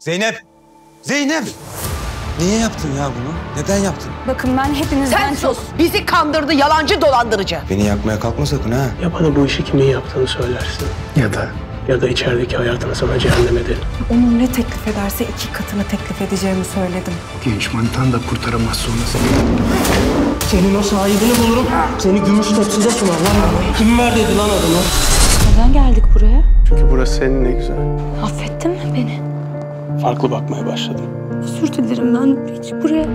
Zeynep! Zeynep! Niye yaptın ya bunu? Neden yaptın? Bakın ben hepinizden Sen çok... sus. Bizi kandırdı yalancı dolandırıcı. Beni yakmaya kalkma sakın ha. Ya bana bu işi kimin yaptığını söylersin. Ya da ya da içerideki hayatını sana cehennem ederim. Onur ne teklif ederse iki katını teklif edeceğimi söyledim. Genç manitan da kurtaramaz sonrasını. Senin o sahibini bulurum. Seni gümüş tepside sunar lan. Kim ver dedi lan adını? Neden geldik buraya? Çünkü burası senin ne güzel. Affettin mi beni? Farklı bakmaya başladım. Özür dilerim ben hiç buraya...